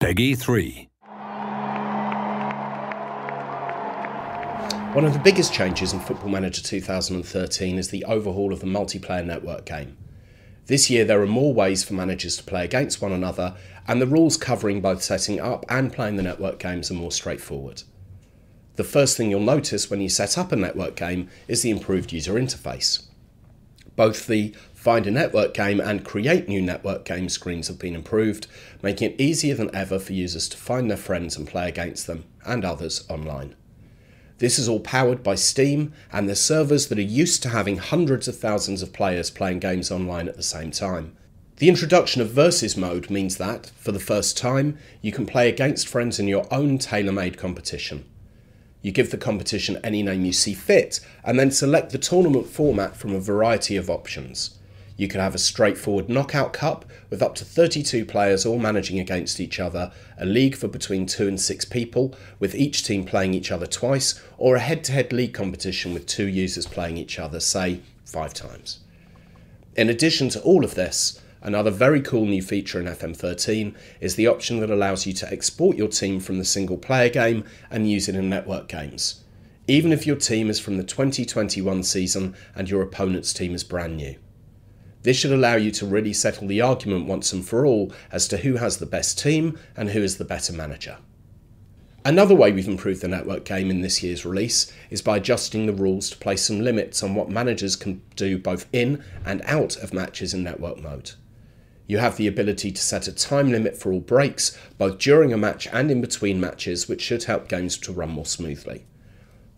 Peggy 3. One of the biggest changes in Football Manager 2013 is the overhaul of the multiplayer network game. This year there are more ways for managers to play against one another, and the rules covering both setting up and playing the network games are more straightforward. The first thing you'll notice when you set up a network game is the improved user interface. Both the Find a Network Game and Create New Network Game screens have been improved, making it easier than ever for users to find their friends and play against them and others online. This is all powered by Steam and the servers that are used to having hundreds of thousands of players playing games online at the same time. The introduction of Versus mode means that, for the first time, you can play against friends in your own tailor made competition. You give the competition any name you see fit, and then select the tournament format from a variety of options. You could have a straightforward knockout cup with up to 32 players all managing against each other, a league for between 2 and 6 people, with each team playing each other twice, or a head to head league competition with two users playing each other, say, 5 times. In addition to all of this, Another very cool new feature in FM13 is the option that allows you to export your team from the single player game and use it in network games, even if your team is from the 2021 season and your opponent's team is brand new. This should allow you to really settle the argument once and for all as to who has the best team and who is the better manager. Another way we've improved the network game in this year's release is by adjusting the rules to place some limits on what managers can do both in and out of matches in network mode. You have the ability to set a time limit for all breaks, both during a match and in between matches, which should help games to run more smoothly.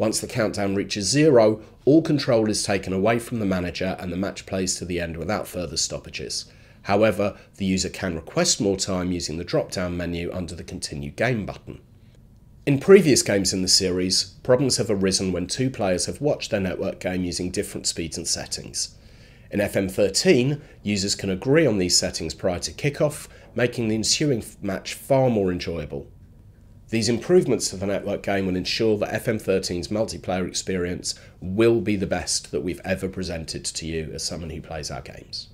Once the countdown reaches zero, all control is taken away from the manager and the match plays to the end without further stoppages. However, the user can request more time using the drop down menu under the Continue Game button. In previous games in the series, problems have arisen when two players have watched their network game using different speeds and settings. In FM13, users can agree on these settings prior to kickoff, making the ensuing match far more enjoyable. These improvements to the network game will ensure that FM13's multiplayer experience will be the best that we've ever presented to you as someone who plays our games.